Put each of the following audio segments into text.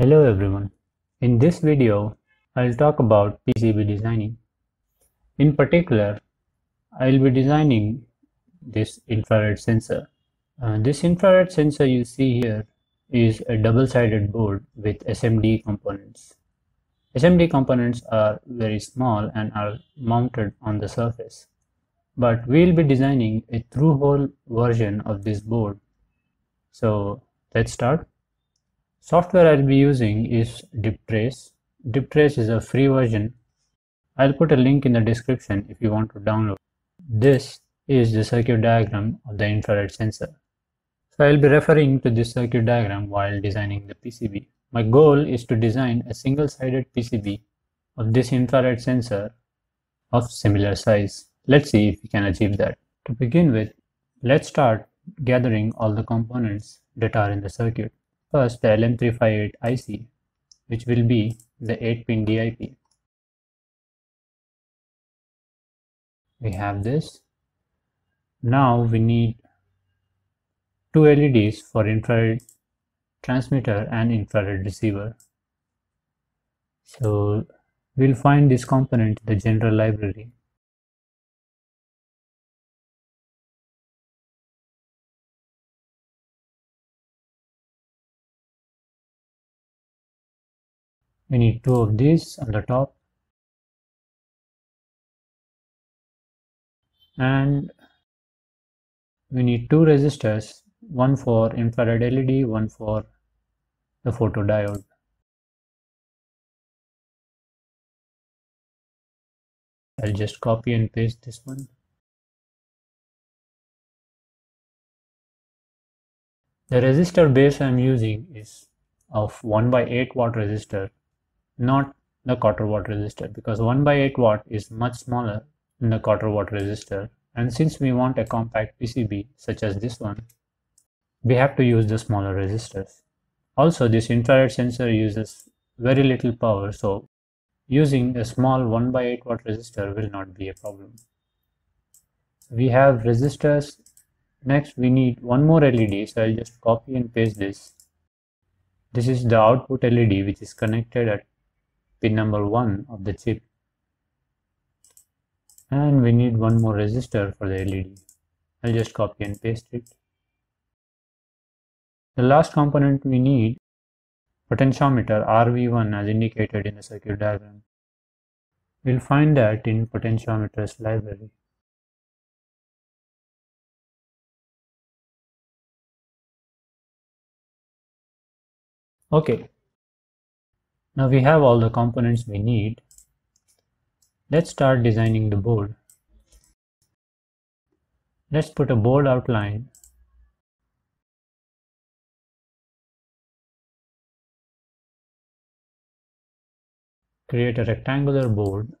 Hello everyone. In this video, I'll talk about PCB designing. In particular, I'll be designing this infrared sensor. Uh, this infrared sensor you see here is a double-sided board with SMD components. SMD components are very small and are mounted on the surface. But we'll be designing a through-hole version of this board. So let's start. Software I'll be using is DipTrace. DipTrace is a free version. I'll put a link in the description if you want to download. This is the circuit diagram of the infrared sensor. So I'll be referring to this circuit diagram while designing the PCB. My goal is to design a single-sided PCB of this infrared sensor of similar size. Let's see if we can achieve that. To begin with, let's start gathering all the components that are in the circuit. First, the LM358 IC, which will be the 8-pin DIP. We have this. Now we need two LEDs for infrared transmitter and infrared receiver. So we'll find this component in the general library. We need two of these on the top. And we need two resistors one for infrared LED one for the photodiode. I'll just copy and paste this one. The resistor base I'm using is of 1 by 8 watt resistor not the quarter watt resistor because 1 by 8 watt is much smaller than the quarter watt resistor and since we want a compact PCB such as this one we have to use the smaller resistors. Also this infrared sensor uses very little power so using a small 1 by 8 watt resistor will not be a problem. We have resistors next we need one more LED so I'll just copy and paste this. This is the output LED which is connected at pin number 1 of the chip and we need one more resistor for the LED. I'll just copy and paste it. The last component we need potentiometer RV1 as indicated in the circuit diagram. We'll find that in potentiometers library. Okay, now we have all the components we need. Let's start designing the board. Let's put a board outline. Create a rectangular board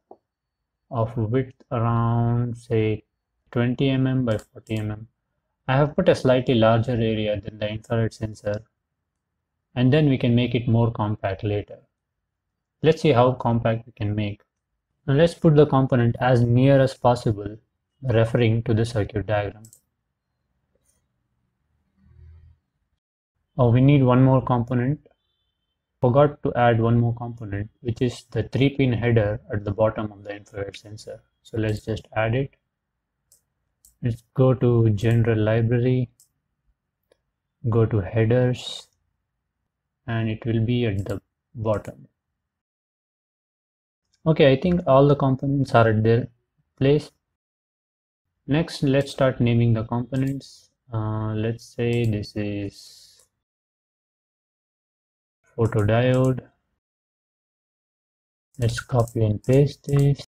of width around say 20 mm by 40 mm. I have put a slightly larger area than the infrared sensor and then we can make it more compact later. Let's see how compact we can make. Now let's put the component as near as possible referring to the circuit diagram. Oh, we need one more component. Forgot to add one more component, which is the 3-pin header at the bottom of the infrared sensor. So let's just add it. Let's go to General Library, go to Headers, and it will be at the bottom okay i think all the components are at their place. Next let's start naming the components. Uh, let's say this is photodiode. Let's copy and paste this.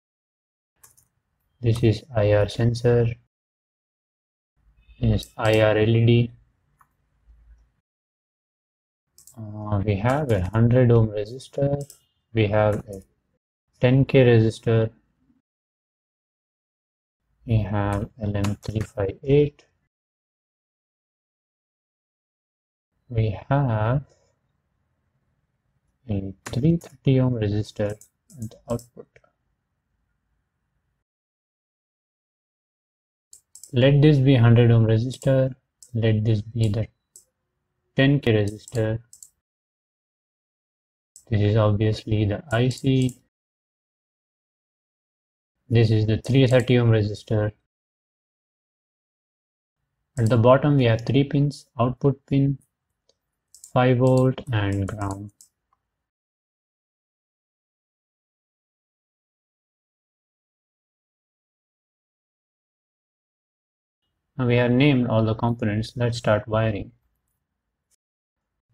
This is IR sensor. This is IR LED uh, we have a 100 ohm resistor. We have a 10k resistor we have LM358 we have a 330 ohm resistor at the output. Let this be 100 ohm resistor let this be the 10k resistor This is obviously the IC. This is the 330 ohm resistor. At the bottom we have three pins, output pin, 5 volt and ground. Now we have named all the components, let's start wiring.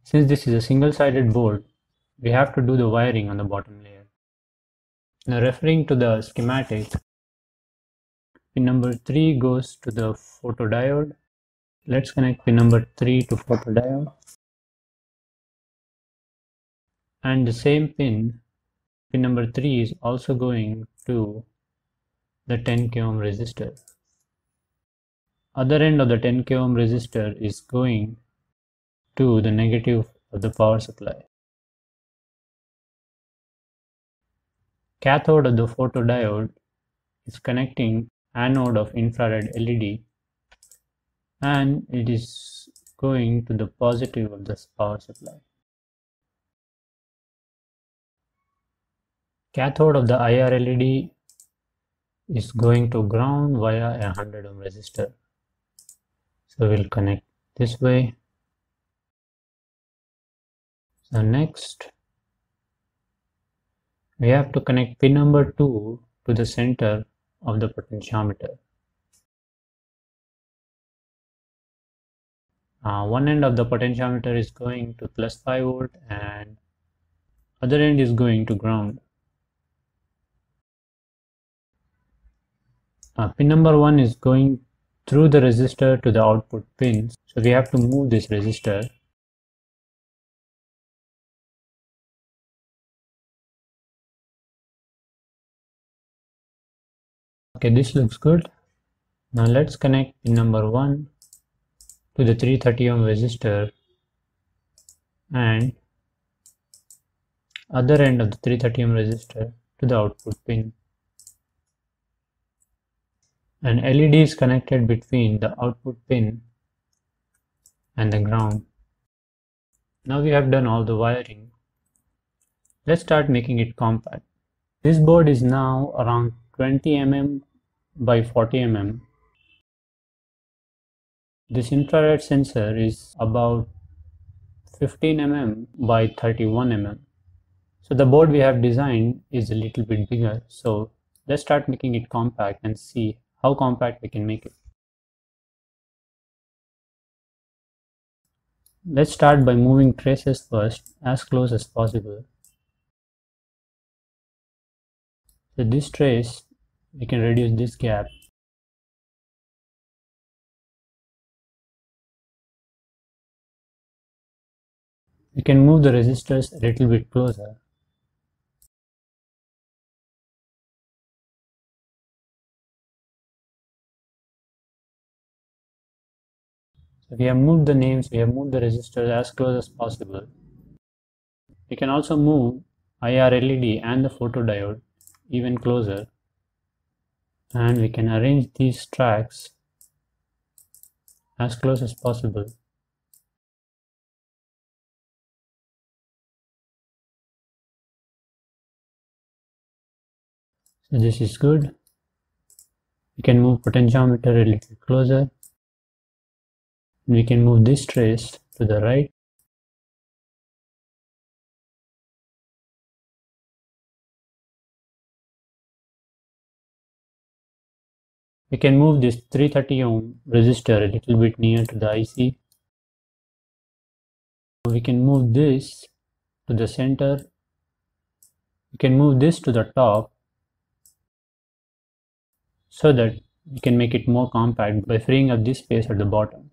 Since this is a single-sided board, we have to do the wiring on the bottom layer. Now referring to the schematic, pin number 3 goes to the photodiode. Let's connect pin number 3 to photodiode. And the same pin, pin number 3 is also going to the 10 k ohm resistor other end of the 10 k ohm resistor is going to the negative of the power supply. Cathode of the photodiode is connecting anode of infrared LED and it is going to the positive of this power supply. Cathode of the IR LED is going to ground via a 100 ohm resistor so we'll connect this way so next we have to connect pin number 2 to the center of the potentiometer uh, one end of the potentiometer is going to plus 5 volt and other end is going to ground uh, pin number 1 is going through the resistor to the output pins. So we have to move this resistor. Okay, this looks good. Now let's connect pin number 1 to the 330 ohm resistor and other end of the 330 ohm resistor to the output pin. An LED is connected between the output pin and the ground. Now we have done all the wiring. Let's start making it compact. This board is now around 20 mm by 40 mm. This infrared sensor is about 15 mm by 31 mm. So the board we have designed is a little bit bigger. So let's start making it compact and see how compact we can make it. Let's start by moving traces first as close as possible. So this trace, we can reduce this gap. We can move the resistors a little bit closer. So we have moved the names, we have moved the resistors as close as possible. We can also move IR LED and the photodiode even closer and we can arrange these tracks as close as possible. So this is good. We can move potentiometer a little closer we can move this trace to the right we can move this 330 ohm resistor a little bit near to the IC we can move this to the center. We can move this to the top so that we can make it more compact by freeing up this space at the bottom.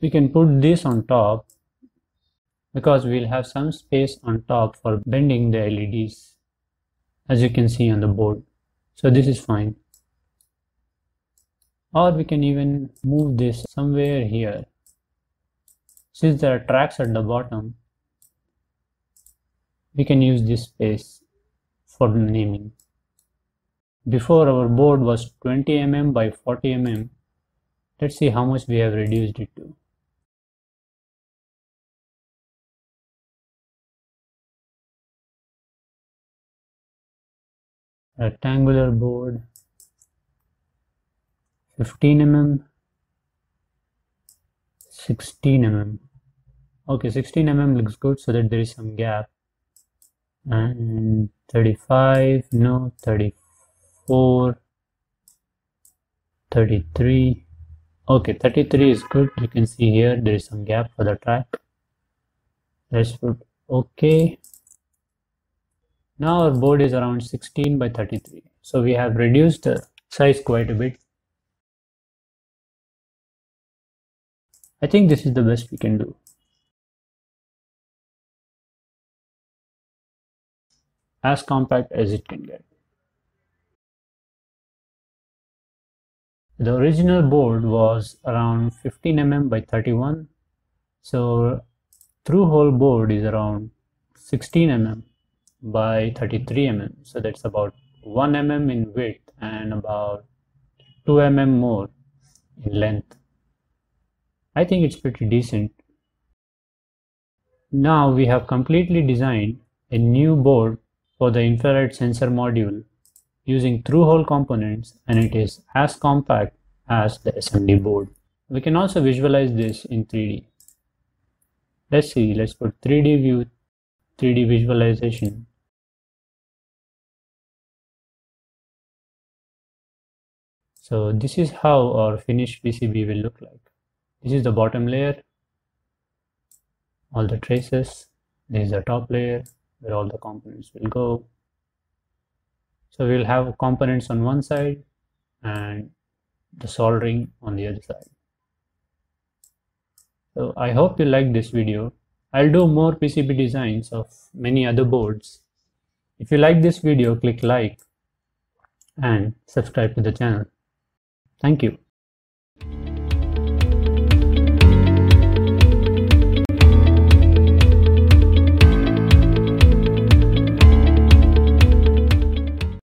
We can put this on top because we'll have some space on top for bending the LEDs as you can see on the board so this is fine. Or we can even move this somewhere here. Since there are tracks at the bottom we can use this space for naming. Before our board was 20 mm by 40 mm let's see how much we have reduced it to rectangular board 15 mm 16 mm. Okay 16 mm looks good so that there is some gap. And 35 no 34 33 okay 33 is good. You can see here there is some gap for the track. Let's put okay now our board is around 16 by 33 so we have reduced the size quite a bit. I think this is the best we can do. As compact as it can get. The original board was around 15 mm by 31 so through hole board is around 16 mm by 33 mm so that's about 1 mm in width and about 2 mm more in length I think it's pretty decent now we have completely designed a new board for the infrared sensor module using through-hole components and it is as compact as the SMD board. We can also visualize this in 3D. Let's see, let's put 3D view, 3D visualization. So this is how our finished PCB will look like. This is the bottom layer, all the traces, this is the top layer where all the components will go. So we'll have components on one side and the soldering on the other side. So I hope you like this video. I'll do more PCB designs of many other boards. If you like this video, click like and subscribe to the channel. Thank you.